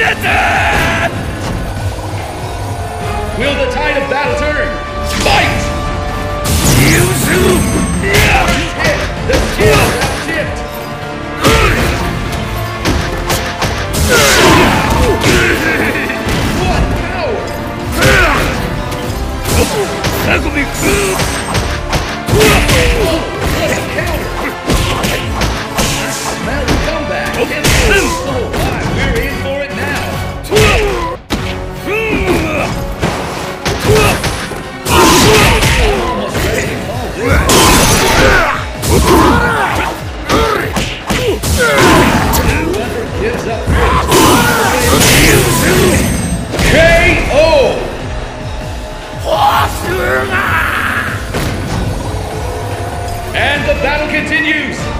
Will the tide of battle turn? Fight! Yuzu! The kill shift! what? How? That'll be! battle continues.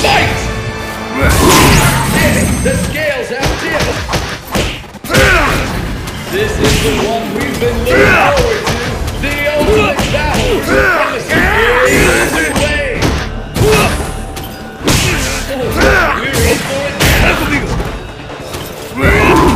Fight! The scales have tipped! This is the one we've been looking forward to! The ultimate battle! From the superior way! We're!